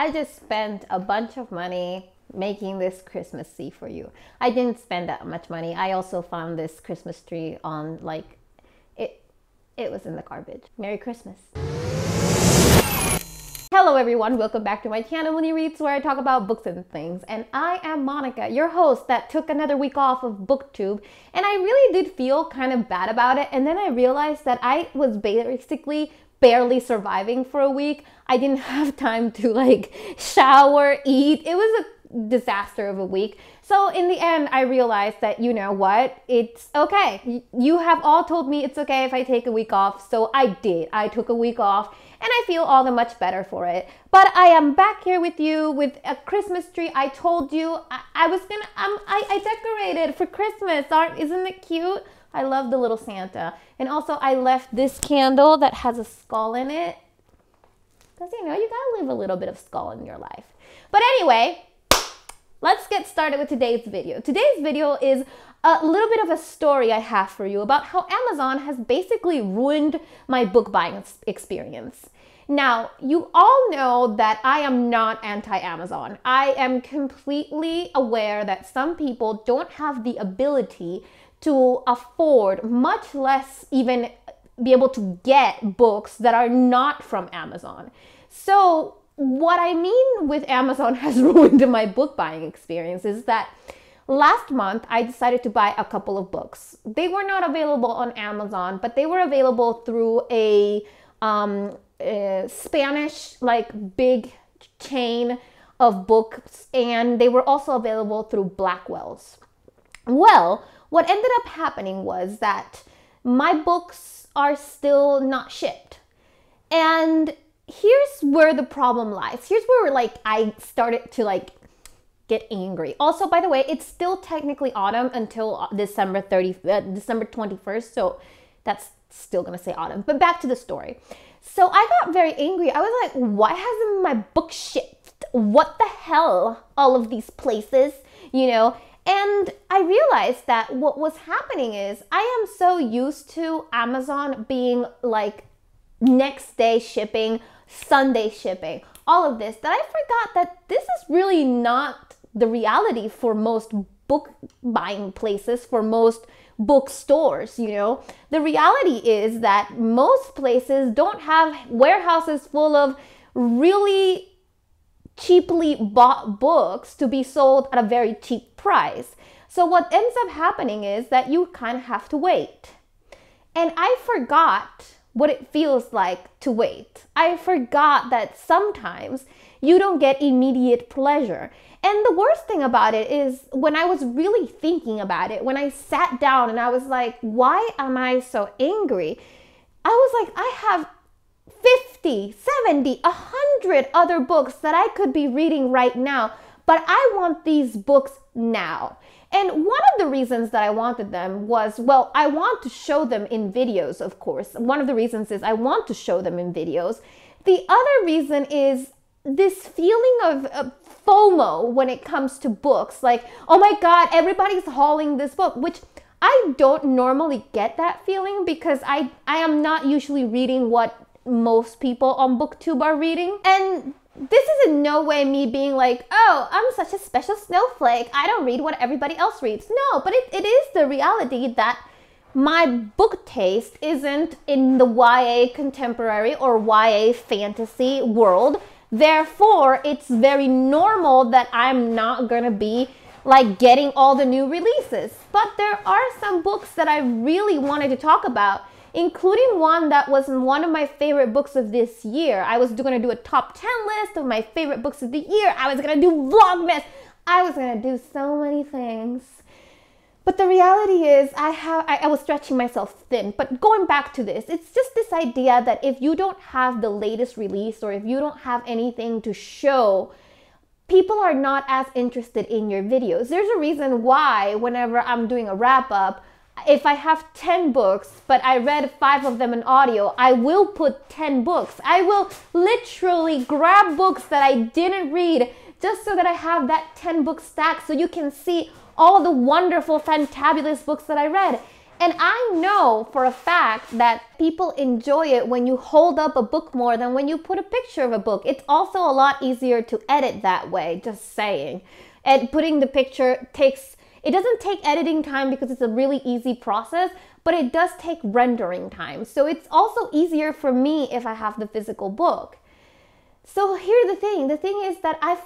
I just spent a bunch of money making this Christmas tree for you. I didn't spend that much money. I also found this Christmas tree on like it it was in the garbage. Merry Christmas. Hello everyone, welcome back to my channel Mooni Reads where I talk about books and things. And I am Monica, your host that took another week off of booktube and I really did feel kind of bad about it and then I realized that I was basically barely surviving for a week. I didn't have time to like shower, eat. It was a disaster of a week. So in the end, I realized that, you know what, it's okay. You have all told me it's okay if I take a week off. So I did. I took a week off and I feel all the much better for it. But I am back here with you with a Christmas tree. I told you I, I was gonna, um, I, I decorated for Christmas. Aren't, isn't it cute? I love the little Santa. And also I left this candle that has a skull in it. Because, you know, you gotta live a little bit of skull in your life. But anyway, let's get started with today's video. Today's video is a little bit of a story I have for you about how Amazon has basically ruined my book buying experience. Now, you all know that I am not anti Amazon. I am completely aware that some people don't have the ability to afford, much less even be able to get books that are not from Amazon. So, what I mean with Amazon has ruined my book buying experience is that last month I decided to buy a couple of books. They were not available on Amazon, but they were available through a, um, a Spanish, like big chain of books, and they were also available through Blackwell's. Well, what ended up happening was that my books are still not shipped. And here's where the problem lies. Here's where like I started to like get angry. Also, by the way, it's still technically autumn until December 30 uh, December 21st, so that's still going to say autumn. But back to the story. So I got very angry. I was like, why hasn't my book shipped? What the hell? All of these places, you know? And I realized that what was happening is I am so used to Amazon being like next day shipping, Sunday shipping, all of this that I forgot that this is really not the reality for most book buying places, for most bookstores, you know. The reality is that most places don't have warehouses full of really cheaply bought books to be sold at a very cheap price. So what ends up happening is that you kind of have to wait. And I forgot what it feels like to wait. I forgot that sometimes you don't get immediate pleasure. And the worst thing about it is when I was really thinking about it, when I sat down and I was like, why am I so angry? I was like, I have 50, 70, 100 other books that I could be reading right now, but I want these books now. And one of the reasons that I wanted them was, well, I want to show them in videos, of course. One of the reasons is I want to show them in videos. The other reason is this feeling of, of FOMO when it comes to books. Like, oh my God, everybody's hauling this book, which I don't normally get that feeling because I, I am not usually reading what most people on booktube are reading. And this is in no way me being like oh i'm such a special snowflake. I don't read what everybody else reads. No but it, it is the reality that my book taste isn't in the ya contemporary or ya fantasy world. Therefore it's very normal that i'm not gonna be like getting all the new releases. But there are some books that i really wanted to talk about including one that was one of my favorite books of this year. I was going to do a top 10 list of my favorite books of the year. I was going to do Vlogmas. I was going to do so many things. But the reality is I have I, I was stretching myself thin. But going back to this, it's just this idea that if you don't have the latest release or if you don't have anything to show, people are not as interested in your videos. There's a reason why whenever I'm doing a wrap up, if I have 10 books, but I read five of them in audio, I will put 10 books. I will literally grab books that I didn't read just so that I have that 10 book stack so you can see all the wonderful, fantabulous books that I read. And I know for a fact that people enjoy it when you hold up a book more than when you put a picture of a book. It's also a lot easier to edit that way, just saying. And putting the picture takes, it doesn't take editing time because it's a really easy process, but it does take rendering time. So it's also easier for me if I have the physical book. So here's the thing the thing is that I've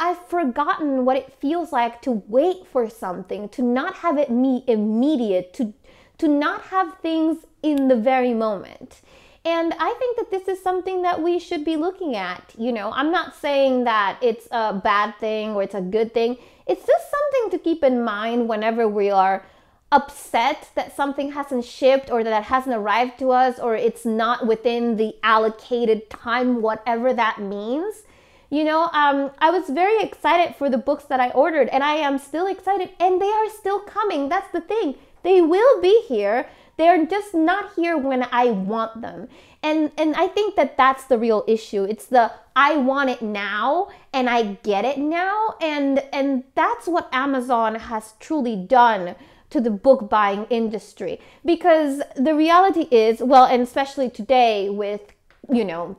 I've forgotten what it feels like to wait for something, to not have it me immediate, to to not have things in the very moment. And I think that this is something that we should be looking at. You know, I'm not saying that it's a bad thing or it's a good thing. It's just something to keep in mind whenever we are upset that something hasn't shipped or that it hasn't arrived to us or it's not within the allocated time, whatever that means. You know, um, I was very excited for the books that I ordered, and I am still excited, and they are still coming. That's the thing. They will be here. They're just not here when I want them. And and I think that that's the real issue. It's the I want it now and I get it now and and that's what Amazon has truly done to the book buying industry because the reality is well and especially today with you know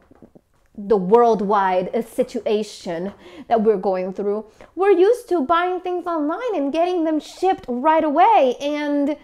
the worldwide situation that we're going through, we're used to buying things online and getting them shipped right away. And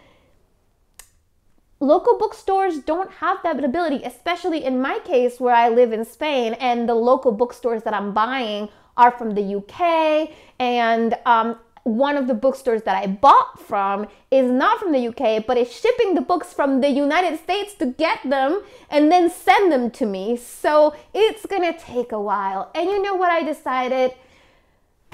local bookstores don't have that ability, especially in my case where I live in Spain and the local bookstores that I'm buying are from the UK and um, one of the bookstores that I bought from is not from the UK, but is shipping the books from the United States to get them and then send them to me. So it's gonna take a while. And you know what I decided?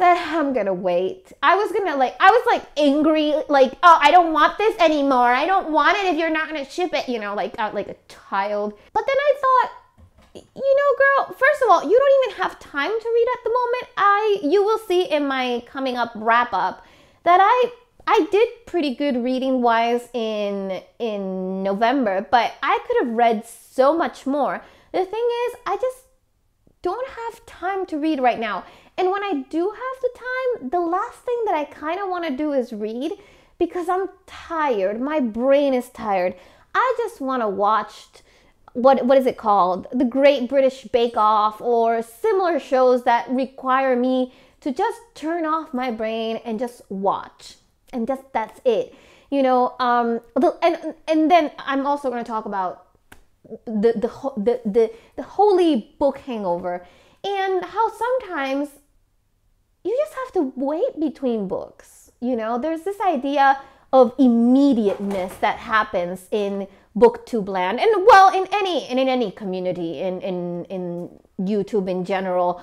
I'm gonna wait. I was gonna like, I was like angry, like, oh, I don't want this anymore. I don't want it if you're not gonna ship it, you know, like, uh, like a child. But then I thought, you know, girl, first of all, you don't even have time to read at the moment. I you will see in my coming up wrap up that I I did pretty good reading wise in in November, but I could have read so much more. The thing is, I just don't have time to read right now. And when I do have the time, the last thing that I kind of want to do is read because I'm tired. My brain is tired. I just want to watch what what is it called? The Great British Bake Off or similar shows that require me to just turn off my brain and just watch. And just that's it. You know, um and and then I'm also going to talk about the the the the, holy book hangover and how sometimes you just have to wait between books. You know, there's this idea of immediateness that happens in booktube land and well in any in, in any community in in in youtube in general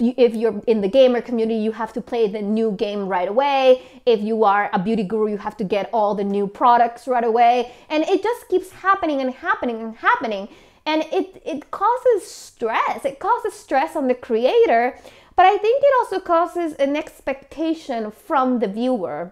if you're in the gamer community you have to play the new game right away. If you are a beauty guru you have to get all the new products right away. And it just keeps happening and happening and happening. And it it causes stress. It causes stress on the creator but i think it also causes an expectation from the viewer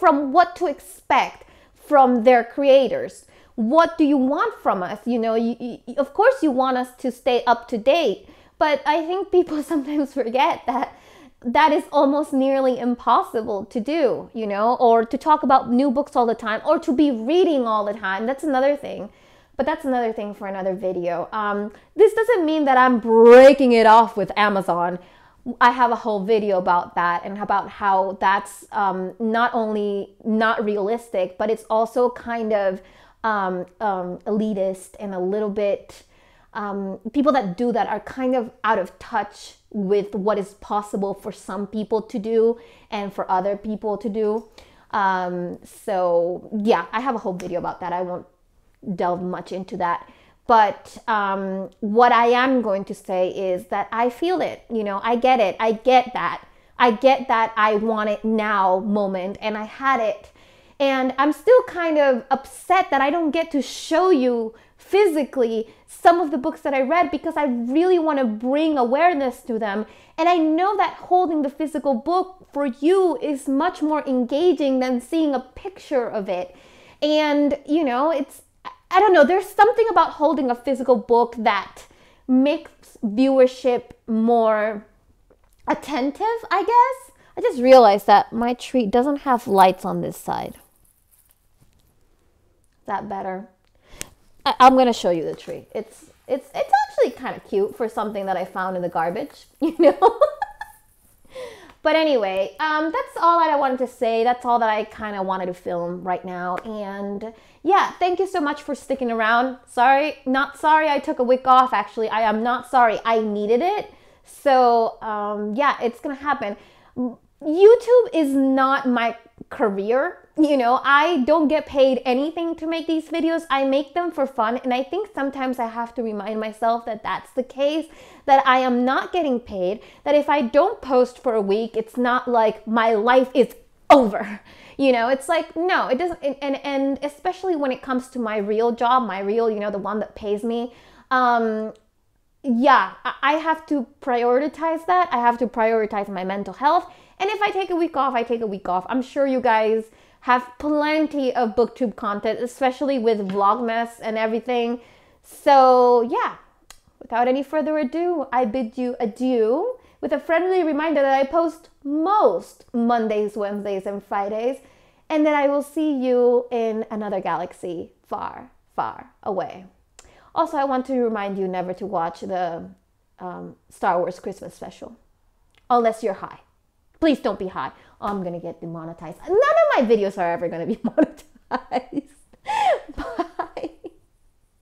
from what to expect from their creators. What do you want from us? You know, you, you, of course, you want us to stay up to date, but I think people sometimes forget that that is almost nearly impossible to do, you know, or to talk about new books all the time, or to be reading all the time. That's another thing. But that's another thing for another video. Um, this doesn't mean that I'm breaking it off with Amazon. I have a whole video about that and about how that's um, not only not realistic, but it's also kind of um, um, elitist and a little bit. Um, people that do that are kind of out of touch with what is possible for some people to do and for other people to do. Um, so, yeah, I have a whole video about that. I won't delve much into that. But um, what I am going to say is that I feel it. You know, I get it. I get that. I get that I want it now moment and I had it. And I'm still kind of upset that I don't get to show you physically some of the books that I read because I really want to bring awareness to them. And I know that holding the physical book for you is much more engaging than seeing a picture of it. And, you know, it's I don't know, there's something about holding a physical book that makes viewership more attentive, I guess. I just realized that my tree doesn't have lights on this side. Is that better? I- I'm gonna show you the tree. It's it's it's actually kind of cute for something that I found in the garbage, you know. But anyway, um, that's all that I wanted to say. That's all that I kind of wanted to film right now. And yeah, thank you so much for sticking around. Sorry, not sorry. I took a week off. Actually, I am not sorry. I needed it. So um, yeah, it's gonna happen. YouTube is not my career. You know, I don't get paid anything to make these videos. I make them for fun. And I think sometimes I have to remind myself that that's the case, that I am not getting paid, that if I don't post for a week, it's not like my life is over. You know, it's like, no, it doesn't. And, and especially when it comes to my real job, my real, you know, the one that pays me, um, yeah, I have to prioritize that. I have to prioritize my mental health. And if I take a week off, I take a week off. I'm sure you guys have plenty of booktube content, especially with Vlogmas and everything. So, yeah, without any further ado, I bid you adieu with a friendly reminder that I post most Mondays, Wednesdays, and Fridays, and that I will see you in another galaxy far, far away. Also, I want to remind you never to watch the um, Star Wars Christmas special unless you're high. Please don't be high. I'm gonna get demonetized. None of my videos are ever gonna be monetized.